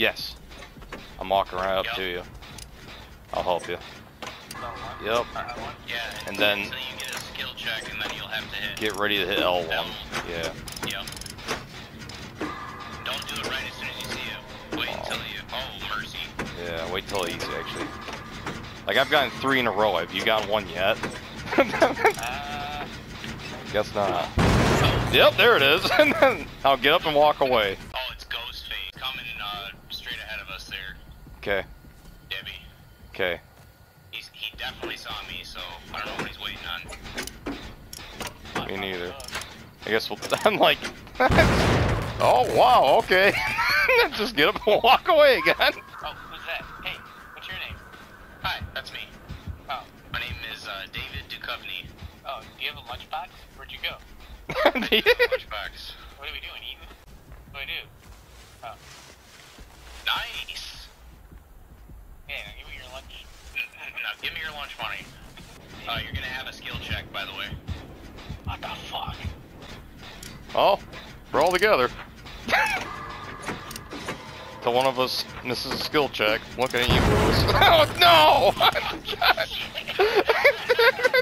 Yes. I'm walking right up Yep. to you. I'll help you. Yep. Yeah. And then- So you get a skill check, and then you'll have to hit. Get ready to hit L1. Yeah. Yep. Don't do it right as soon as you see it. Wait until you. Oh mercy. Yeah, wait till he's actually. Like, I've gotten three in a row. Have you gotten one yet? Uh, Guess not. Yep, there it is. and then I'll get up and walk away. Uh, straight ahead of us there, Okay. Debbie. Okay. He's, he definitely saw me, so I don't know what he's waiting on. Me neither. I guess we'll. I'm like. oh wow. Okay. Just get up and walk away again. oh, who's that? Hey, what's your name? Hi, that's me. Oh, My name is uh, David Duchovny. oh, do you have a lunchbox? Where'd you go? Lunchbox. What are we doing? Eating? What do we do? Oh, Nice. yeah, now give me your lunch. Now give me your lunch money. Uh, you're gonna have a skill check, by the way. What the fuck? Oh, we're all together. So one of us misses a skill check. Looking at you, Bruce. Oh no!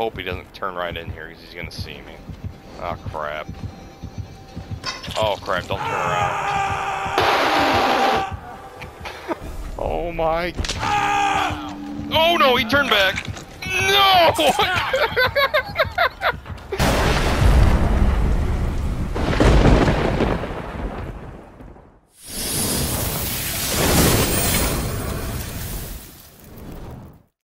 hope he doesn't turn right in here because he's gonna see me. Oh crap. Oh crap, don't turn around. Oh my. Oh no, he turned back. No!